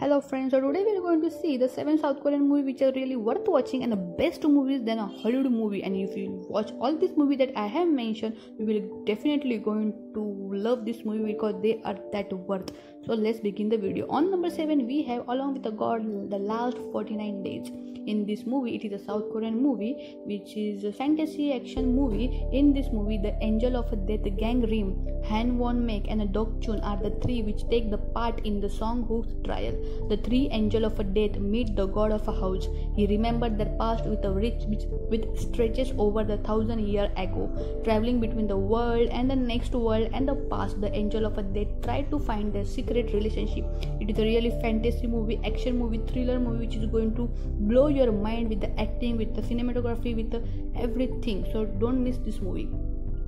Hello friends, so today we are going to see the seven South Korean movie which are really worth watching and the best movies than a Hollywood movie. And if you watch all these movies that I have mentioned, you will definitely going to love this movie because they are that worth. So let's begin the video. On number seven, we have Along with the God, the last 49 days. In this movie, it is a South Korean movie which is a fantasy action movie. In this movie, the Angel of Death, Gang Rim, Han Won Mek, and Dok Chun are the three which take the part in the Song Hook's trial. The three angel of a death meet the god of a house. He remembered their past with a rich which, stretches over the thousand year ago. Traveling between the world and the next world and the past, the angel of a death try to find their secret relationship. It is a really fantasy movie, action movie, thriller movie which is going to blow your mind with the acting, with the cinematography, with the everything. So don't miss this movie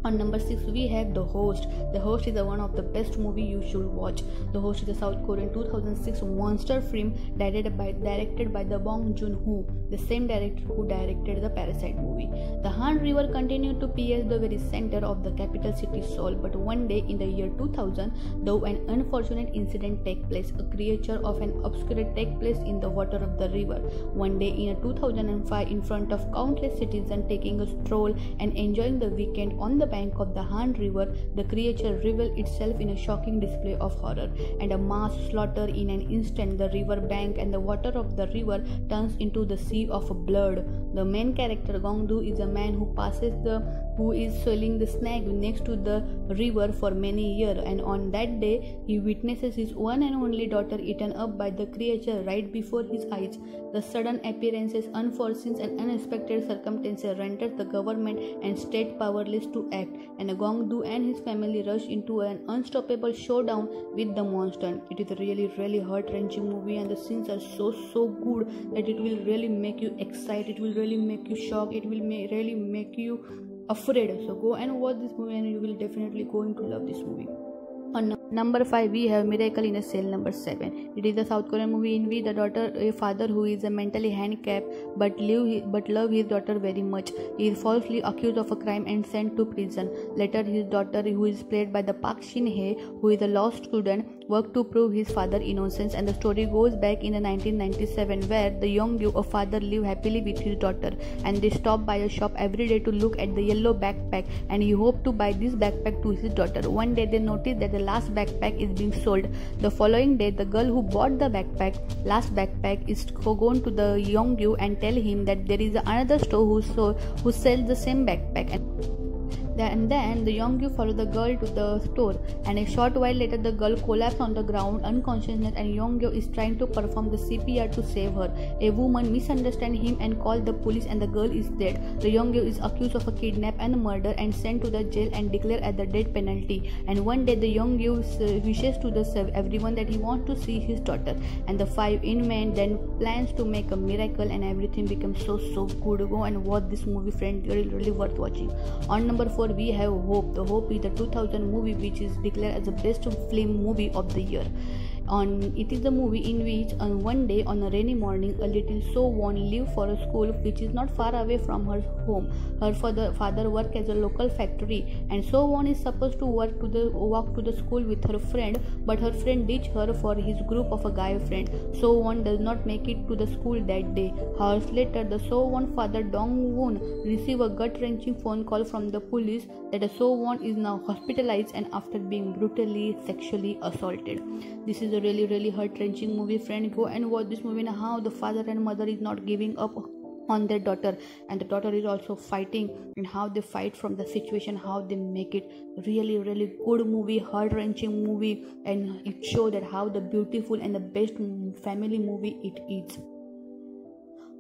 on number six we have the host. The host is one of the best movie you should watch. The host is a south korean 2006 monster film directed by directed by the bong joon-ho the same director who directed the parasite movie. The han river continued to pierce the very center of the capital city seoul but one day in the year 2000 though an unfortunate incident take place. A creature of an obscure take place in the water of the river. One day in 2005 in front of countless citizens taking a stroll and enjoying the weekend on the bank of the Han River, the creature revealed itself in a shocking display of horror, and a mass slaughter in an instant. The river bank and the water of the river turns into the sea of blood. The main character Gongdu is a man who passes the who is selling the snake next to the river for many years, and on that day he witnesses his one and only daughter eaten up by the creature right before his eyes. The sudden appearances, unforeseen and unexpected circumstances rendered the government and state powerless to act and Gongdu and his family rush into an unstoppable showdown with the monster. It is a really, really heart-wrenching movie, and the scenes are so, so good that it will really make you excited. It will really make you shocked. It will may, really make you afraid. So go and watch this movie, and you will definitely going to love this movie. Number 5 we have miracle in a cell number 7 it is a south korean movie in which the daughter a father who is a mentally handicapped but live but love his daughter very much he is falsely accused of a crime and sent to prison. Later his daughter who is played by the park shin hye who is a law student work to prove his father innocence and the story goes back in the 1997 where the young a father live happily with his daughter and they stop by a shop every day to look at the yellow backpack and he hoped to buy this backpack to his daughter. One day they notice that the last backpack is being sold. The following day, the girl who bought the backpack, last backpack, is going to the Yongyu and tell him that there is another store who, so, who sells the same backpack. And and then the young follow the girl to the store, and a short while later, the girl collapses on the ground unconsciousness, and Young Yongyo is trying to perform the CPR to save her. A woman misunderstands him and calls the police, and the girl is dead. The Young Yongyo is accused of a kidnap and murder and sent to the jail and declared at the death penalty. And one day, the Young Yongyo uh, wishes to the everyone that he wants to see his daughter, and the five inmates then plans to make a miracle, and everything becomes so so good. Go and watch this movie, friend. Really, really worth watching. On number four we have Hope. The Hope is the 2000 movie which is declared as the best film movie of the year on it is the movie in which on one day on a rainy morning a little so won leave for a school which is not far away from her home. Her father father work as a local factory and so won is supposed to work to the walk to the school with her friend but her friend ditch her for his group of a guy friend. So won does not make it to the school that day. Hours later the so won father dong won receive a gut wrenching phone call from the police that a so won is now hospitalized and after being brutally sexually assaulted. This is a really really heart wrenching movie. Friend go and watch this movie and how the father and mother is not giving up on their daughter. And the daughter is also fighting. And how they fight from the situation how they make it really really good movie heart wrenching movie. And it shows that how the beautiful and the best family movie it is.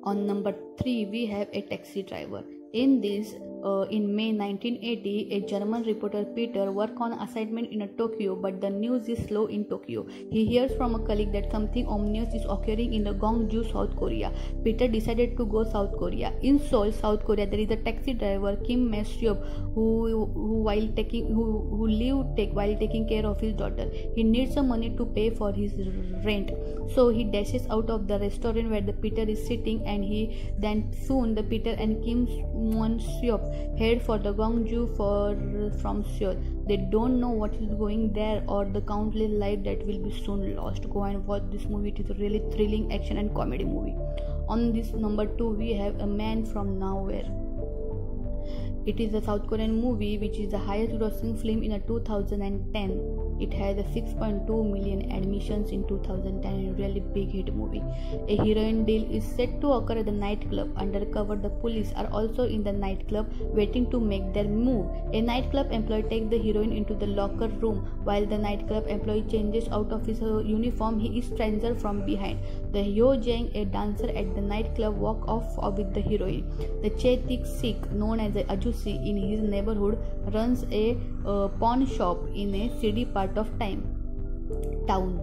On number 3 we have a taxi driver. In this uh, in May 1980, a German reporter Peter worked on assignment in Tokyo, but the news is slow in Tokyo. He hears from a colleague that something ominous is occurring in the Gwangju, South Korea. Peter decided to go South Korea. In Seoul, South Korea, there is a taxi driver Kim Masyop who, who while taking who who live take while taking care of his daughter. He needs some money to pay for his rent, so he dashes out of the restaurant where the Peter is sitting, and he then soon the Peter and Kim Masyop head for the Gwangju for from Seoul. they don't know what is going there or the countless life that will be soon lost go and watch this movie it is a really thrilling action and comedy movie on this number two we have a man from nowhere it is a South Korean movie which is the highest grossing film in 2010. It has a 6.2 million admissions in 2010 a really big hit movie. A heroin deal is set to occur at the nightclub. Undercover, the police are also in the nightclub waiting to make their move. A nightclub employee takes the heroin into the locker room. While the nightclub employee changes out of his uniform, he is stranger from behind. The Hyo Jang, a dancer at the nightclub, walk off with the heroin. The Chae Tik Sik, known as the Aju in his neighborhood runs a uh, pawn shop in a city part of time town.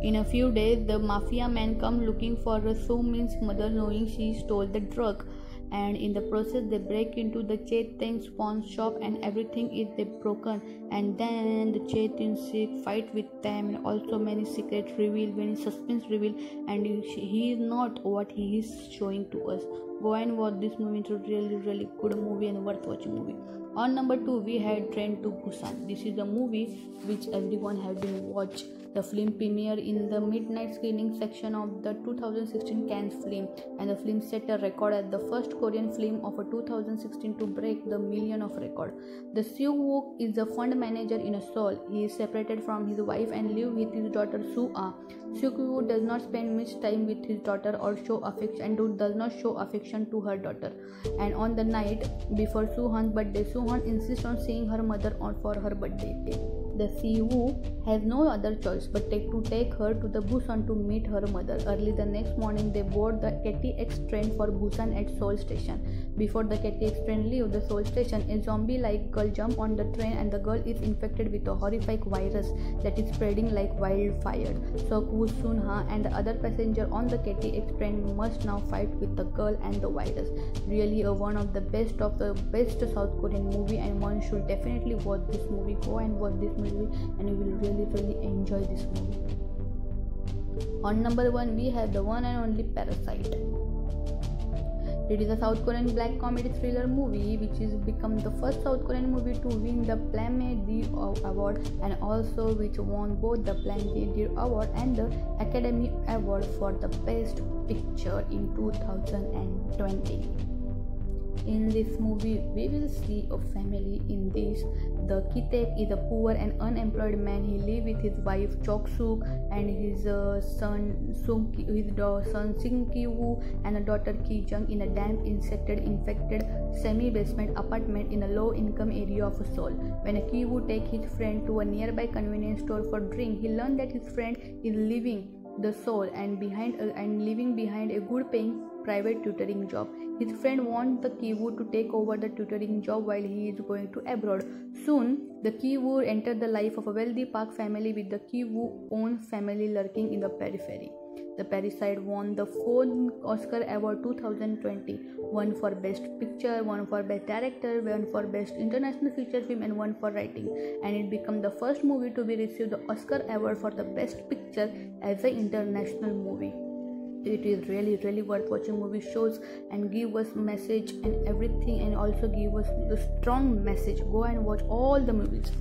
In a few days, the mafia men come looking for Soo Min's mother, knowing she stole the drug. And in the process, they break into the Chae pawn shop, and everything is broken. And then the Chae fight with them, and also many secrets reveal, many suspense reveal, and he is not what he is showing to us go and watch this movie it's really really good movie and worth watching movie on number two we had train to busan. This is a movie which everyone have been watched the film premiered in the midnight screening section of the 2016 Cannes film, and the film set a record as the first Korean film of 2016 to break the million of record. The Seo Wook is a fund manager in Seoul. He is separated from his wife and live with his daughter Soo Ah. Soo does not spend much time with his daughter or show affection and does not show affection to her daughter. And on the night before Soo Han's birthday, Soo Han insists on seeing her mother on for her birthday the Siwoo has no other choice but to take her to the Busan to meet her mother. Early the next morning, they board the KTX train for Busan at Seoul station. Before the KTX train leaves the Seoul station, a zombie-like girl jump on the train and the girl is infected with a horrific virus that is spreading like wildfire. So Koo Sun Ha and the other passenger on the KTX train must now fight with the girl and the virus. Really, a one of the best of the best South Korean movie, and one should definitely watch this movie. Go and watch this movie movie and you will really really enjoy this movie. On number one we have the one and only parasite. It is a South Korean black comedy thriller movie which is become the first South Korean movie to win the Palme d'Or award and also which won both the Palme d'Or award and the Academy Award for the best picture in 2020 in this movie we will see a family in this. The Kitek is a poor and unemployed man. He lives with his wife Chok Suk and his uh, son Sung his son Sing Ki Woo and a daughter Ki Jung in a damp insected infected semi basement apartment in a low income area of Seoul. When Ki Woo take his friend to a nearby convenience store for drink he learned that his friend is leaving the soul and behind a, and leaving behind a good paying private tutoring job. His friend wants the Kiwoo to take over the tutoring job while he is going to abroad. Soon, the Kiwoo entered the life of a wealthy Park family with the Kiwoo own family lurking in the periphery. The Parasite won the fourth Oscar Award 2020, one for Best Picture, one for Best Director, one for Best International Feature Film, and one for Writing. And it became the first movie to be received the Oscar Award for the Best Picture as an international movie it is really really worth watching movie shows and give us message and everything and also give us the strong message. Go and watch all the movies